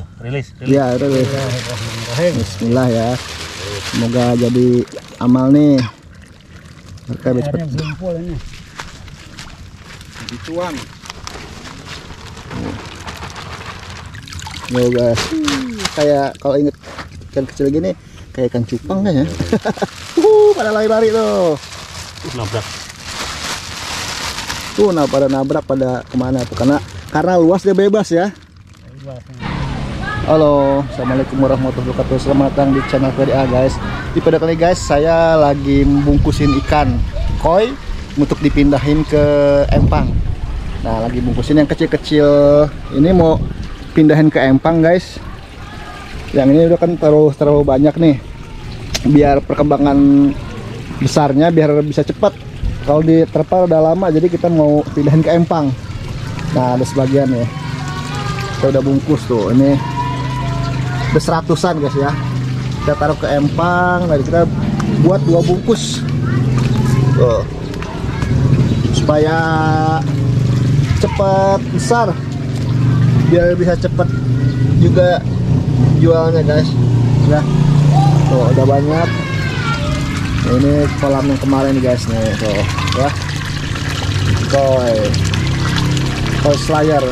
Ayo, rilis, rilis. Iya, rilis. Bismillah ya. Semoga jadi amal nih. Berkah cepet. Jempol ini. Cuan. Yo guys, kayak kalau inget ikan kecil gini kayak ikan cupang kan ya. uh, pada lari-lari tuh. Uh, nabrak. Tuh, nah pada nabrak pada ke mana tuh? Karena karena luas dia bebas ya. Halo, assalamualaikum warahmatullahi wabarakatuh. Selamat datang di channel PDA guys. Di pada kali guys, saya lagi membungkusin ikan koi untuk dipindahin ke empang. Nah, lagi bungkusin yang kecil-kecil. Ini mau pindahin ke empang guys. Yang ini udah kan terlalu terlalu banyak nih. Biar perkembangan besarnya biar bisa cepat. Kalau di terpal udah lama, jadi kita mau pindahin ke empang. Nah, ada sebagian ya. Kita udah bungkus tuh. Ini udah seratusan guys ya. Kita taruh ke empang dan kita buat dua bungkus. Tuh. Supaya cepat besar. Biar bisa cepat juga jualnya guys. Ya. Tuh udah banyak. Nah, ini kolam yang kemarin guys nih. Tuh ya. Koi koi slayer.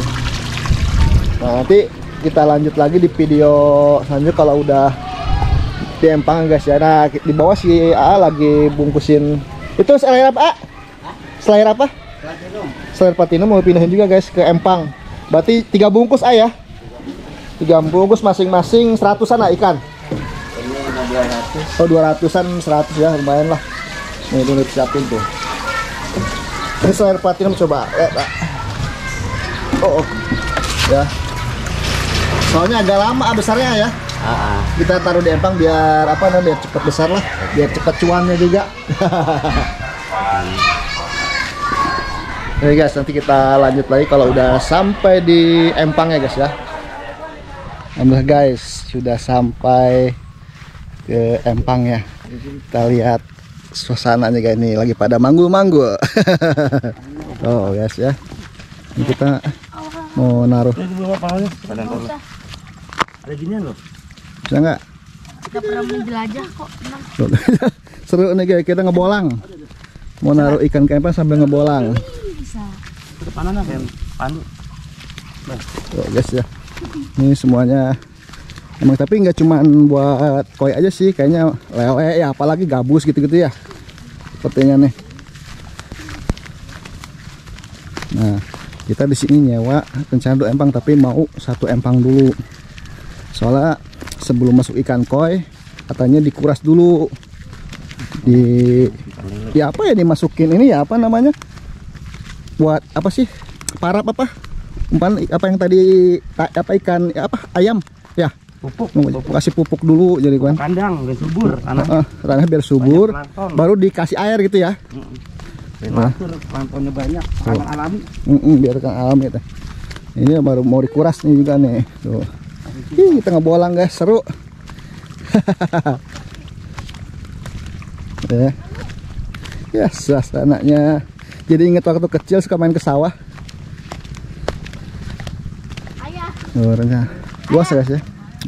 Nah nanti kita lanjut lagi di video selanjutnya kalau udah di empang guys ya. Nah di bawah si AA lagi bungkusin. Itu selain apa A? apa? platinum. Mau pindahin juga guys ke empang. Berarti tiga bungkus A ya? Tiga bungkus masing-masing seratusan lah ikan? Oh 200an 100 ya lumayan lah. Nih dulu siapin tuh. Ini selain platinum coba. Oh, oh. ya soalnya agak lama besarnya ya. Kita taruh di empang biar apa namanya biar cepat besar lah. Biar cepat cuannya juga. Oke guys nanti kita lanjut lagi kalau udah sampai di empang ya guys ya. Alhamdulillah guys sudah sampai ke empang ya kita lihat suasananya guys. Ini lagi pada manggul-manggul. Oh guys ya. Ini kita mau naruh Ini di bawah palanya. Ada ginian loh. bisa nggak? Kita pernah menjelajah kok. Seru nih guys kita ngebolang. Mau naruh ikan ke empang sambil ngebolang. Bisa. Panas kan pandu. Tuh, guys ya. Ini semuanya emang tapi nggak cuman buat koi aja sih. Kayaknya lele ya apalagi gabus gitu-gitu ya. Sepertinya nih. Nah kita di sini nyewa pencandu empang tapi mau satu empang dulu soalnya sebelum masuk ikan koi katanya dikuras dulu. Di ya apa ya dimasukin ini ya apa namanya? Buat apa sih? Parap apa? Umpan apa yang tadi ta- apa ikan ya apa? Ayam. Ya. Pupuk. mau kasih pupuk dulu jadi kan. Kandang biar subur tanah. Ah, tanah biar subur baru dikasih air gitu ya. Planktonnya banyak. Alami. Mm-mm, biar kan alam gitu ini baru mau dikuras nih juga nih. Tuh Ih, kita ngebolang guys. Seru. Ya. Ya suasananya jadi inget waktu kecil suka main ke sawah? Ayah. Ternyata luas ya guys ya.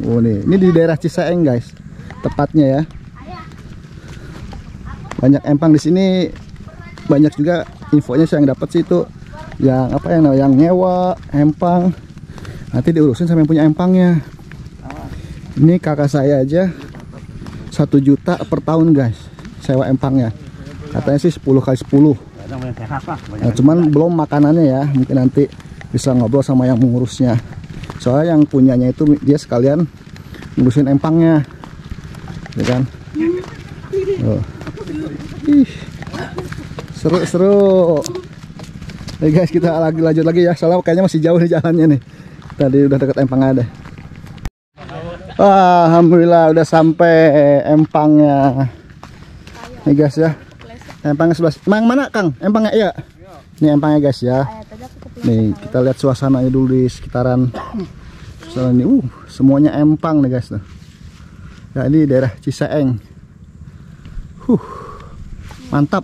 Oh nih, ini di daerah Cisaeng guys, tepatnya ya. Banyak empang di sini, banyak juga infonya saya yang dapat sih itu. Yang apa yang yang nyewa empang. Nanti diurusin sama yang punya empangnya. Ini kakak saya aja satu juta per tahun guys, sewa empangnya. Katanya sih 10 kali 10 Kadang banyak sehat lah. Banyak. Nah, cuman belum makanannya ya, mungkin nanti bisa ngobrol sama yang mengurusnya. Soalnya yang punyanya itu dia sekalian ngurusin empangnya, ya kan? Oh. Ih, seru-seru. Nih guys, kita lagi lanjut lagi ya. Soalnya kayaknya masih jauh nih jalannya nih. Tadi udah deket empang ada. Wah, Alhamdulillah udah sampai empangnya. Nih guys ya. Empangnya sebelah. Emang mana Kang? Empangnya iya. Ini empangnya guys ya. Nih kita lihat suasananya dulu di sekitaran Suasana ini, uh, semuanya empang nih guys tuh. Ya ini daerah Cisaeng. Huh, mantap.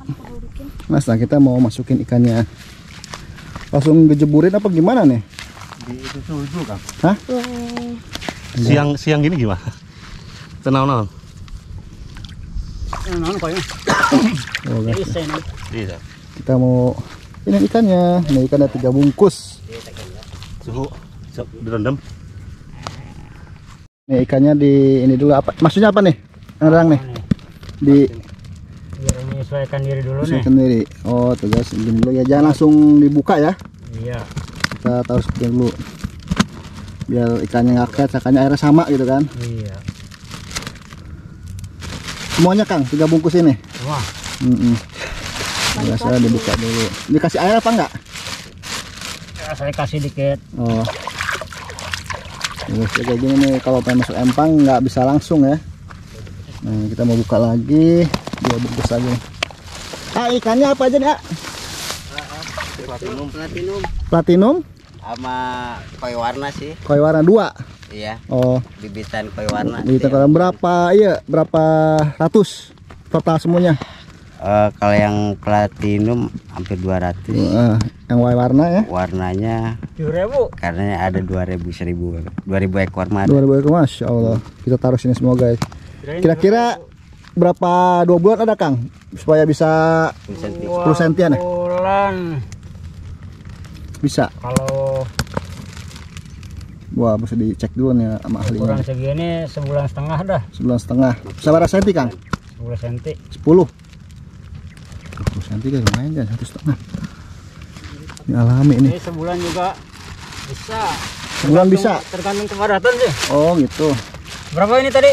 Mas, nah kita mau masukin ikannya. Langsung gejeburin apa gimana nih? Itu kan. Hah? siang siang gini gimana tenang naon. Oh, iya Kita mau ini ikannya. Ini ikannya tiga bungkus. suhu direndam Nih ikannya di ini dulu apa? Maksudnya apa nih? Yang Rang nih. Di Biar menyesuaikan diri dulu nih. sendiri. Oh, ini dulu ya. Jangan langsung dibuka ya. Iya. Kita taruh seperti dulu. Biar ikannya nggak catch, ikannya airnya sama gitu kan. Iya. Semuanya Kang, tiga bungkus ini. Wah, Mm Biasa dibuka dulu. Dikasih air apa enggak? ya, saya kasih dikit. Oh. Terus ya kayak gini nih kalau pengen masuk empang nggak bisa langsung ya. Nah kita mau buka lagi dua bungkus lagi. Ah ikannya apa aja nih? Ah? platinum platinum Platinum, sama koi warna sih koi warna dua. iya Oh, bibitan koi warna di tengah berapa? Iya berapa ratus total semuanya? Eh, kalau yang platinum hampir 200 Eh, yang koi warna ya? warnanya Tujuh ribu. karena ada 2000 1000 2000 ekor. Dua ribu ekor, masya Allah. Kita taruh sini semua guys. Kira-kira berapa dua bulan ada Kang supaya bisa 10 senti. 10 sentian ya? Bulan. Bisa. Kalau Wah, mesti dicek dulu nih sama ukuran ahlinya. segini sebulan setengah dah. Sebulan setengah. Sabar senti Kang? 10 senti. 10 10 senti kan lumayan kan satu setengah ini alami ini Ini sebulan juga bisa. sebulan bisa Tergantung kepadatan sih. oh gitu Berapa ini tadi?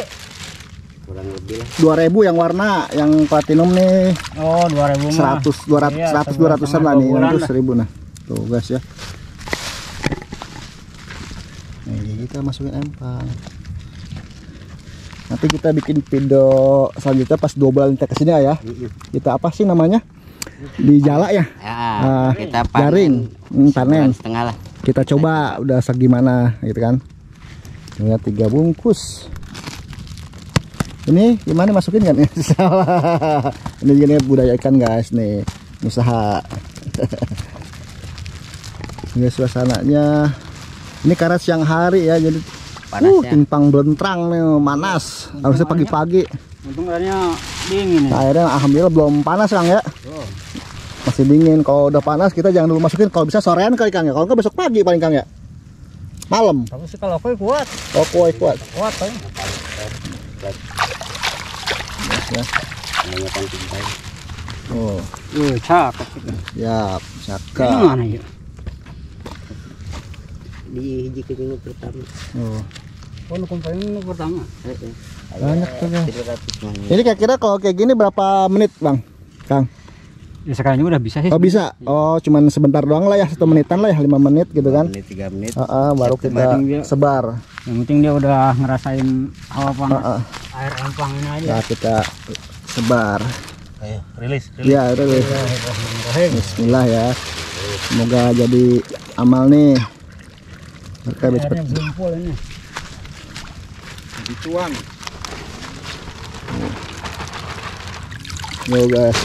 kurang lebih lah 2000 yang warna yang platinum nih Oh, 2000 mah. 100 200 Iya, 100 sebulan 200 an setengah, lah dua nih itu lah. 1000 nah tuh guys ya nih kita masukin empang. Nanti kita bikin video selanjutnya pas dua bulan kita ke sini ya. Kita apa sih namanya? Di jala ya? Ya Ah, kita jaring. panen Hmm, panen. setengah lah. Kita coba udah sak gimana gitu kan? Lihat tiga bungkus. Ini gimana masukin kan salah ini gini budaya ikan guys nih. Usaha. Ini suasananya ini karena siang hari ya jadi uh, panasnya timpang belentrang nih manas harusnya pagi-pagi. Untung airnya dingin ya. Nah, akhirnya alhamdulillah belum panas kang ya. Masih dingin. Kalau udah panas kita jangan dulu masukin. Kalau bisa sorean kali kang ya. Kalau nggak besok pagi paling kang ya. Malam. Tapi sih kalau koi kuat, oh kuat. Kuat kuat ya kan cintai oh. Uh, cakep. Ini cakep. Mana ya? Di hiji kedua pertama oh. Oh, ini pertama. banyak tuh Kang. 300 mah ini kira-kira kalau kayak gini berapa menit bang kang Ya sekarang juga udah bisa sih. oh bisa oh cuman sebentar doang lah ya satu menitan lah ya lima menit gitu kan menit 3 menit Ah, ah, baru kita dia. sebar Yang penting dia udah ngerasain hawa panas Ah, ah. air empang ini aja. ya kita sebar ayo rilis rilis ya. Bismillahirrahmanirrahim. Bismillah ya semoga jadi amal nih Airnya belum full ini. Dituang. Yo guys,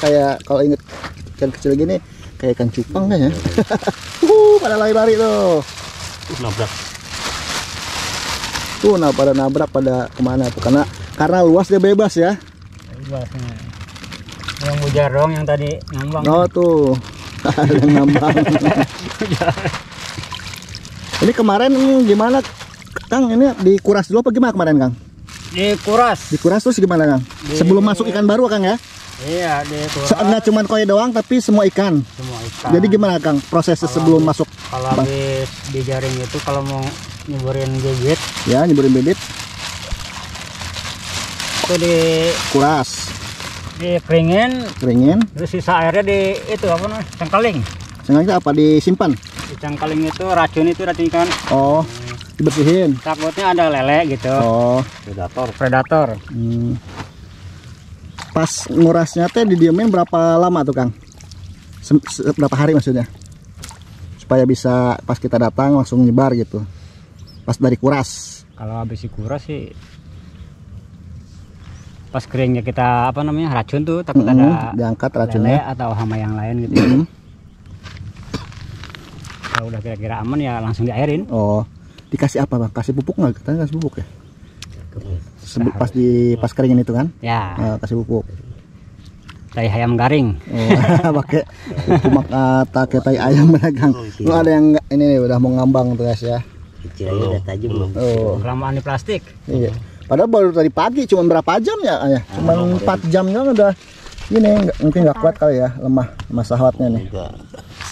kayak kalau inget ikan kecil gini kayak ikan cupang kan ya. uh, pada lari-lari tuh. Uh, nabrak Tuh, nah pada nabrak pada ke mana tuh karena karena luas dia bebas ya. Bebasnya. Yang bujar dong yang tadi ngambang. Oh tuh, yang ngambang. ini kemarin hmm, gimana Kang? Ini dikuras dulu apa gimana kemarin Kang? Dikuras. Dikuras terus gimana Kang? Sebelum masuk ikan baru Kang ya? Iya, dikuras Nggak cuma koi doang tapi semua ikan. semua ikan. Jadi gimana Kang prosesnya sebelum masuk kalau habis dijaring itu kalau mau nyeburin bibit ya nyeburin bibit itu di kuras dikeringin keringin terus sisa airnya di itu apa namanya cengkaling sengaja apa disimpan di cengkaling itu racun itu racun ikan oh dibersihin? Takutnya ada lele gitu. Oh. Predator predator. Hmm. pas ngurasnya teh didiemin berapa lama tuh Kang? Sem- se- berapa hari maksudnya? Supaya bisa pas kita datang langsung nyebar gitu. Pas dari kuras. Kalau habis dikuras sih pas keringnya kita apa namanya racun tuh takut Mm-mm, ada diangkat lele racunnya atau hama yang lain gitu kalau udah kira-kira aman ya langsung diairin. Oh dikasih apa bang? Kasih pupuk nggak? Katanya kasih pupuk ya? Sebe- pas di pas keringin itu kan? Ya, Nah, kasih pupuk. Tai ayam garing. oh, pakai pupuk kata kayak tai ayam menegang lu ada yang nggak- ini nih udah mau ngambang tuh guys ya. Kecil aja udah tajam belum. oh. Kelamaan di plastik. iya. Padahal baru tadi pagi cuma berapa jam ya ayah cuma 4 jam kan udah. Ini nggak- mungkin nggak kuat kali ya lemah lemah sahwatnya nih.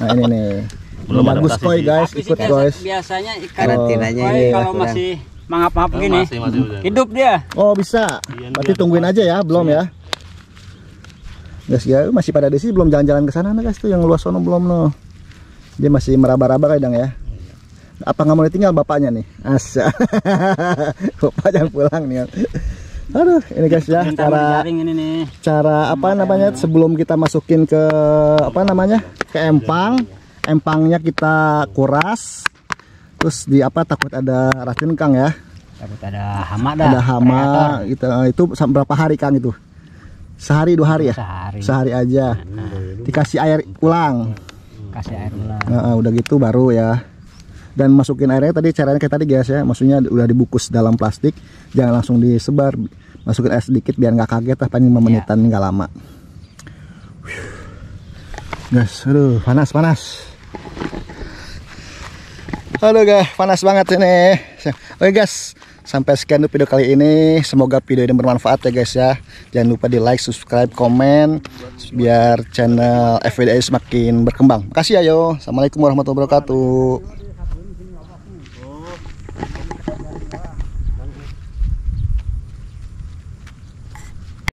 Nah ini nih Belum bagus koi guys ikut biasa- guys biasanya ikan Karantinanya koi ini kalau kurang. masih mangap-mangap begini, Masih, masih, masih. hidup dia. Oh bisa. Iya, Berarti tungguin aja ya, belum ya. Guys ya, masih pada desi belum jalan-jalan ke sana guys tuh yang luas sono belum no. Dia masih meraba-raba kadang ya. Apa nggak mau ditinggal bapaknya nih? Asa. Bapak jangan pulang nih. Aduh, ini guys ya cara jaring ini nih. cara apa namanya sebelum kita masukin ke apa namanya ke empang empangnya kita kuras terus di apa takut ada racun kang ya? Takut ada hama dah. ada hama gitu. Itu sam- berapa hari kang itu? Sehari dua hari ya? Sehari. sehari aja. Dikasih air ulang. Kasih air ulang. Nah, udah gitu baru ya. Dan masukin airnya tadi caranya kayak tadi guys ya. Maksudnya udah dibungkus dalam plastik jangan langsung disebar. Masukin air sedikit biar nggak kaget lah paling 5 menitan nggak lama. Guys aduh panas panas Halo guys, panas banget ini. Oke guys, sampai sekian dulu video kali ini. Semoga video ini bermanfaat ya guys ya. Jangan lupa di like, subscribe, komen biar channel FVDI semakin berkembang. Makasih ya yo. Assalamualaikum warahmatullahi wabarakatuh.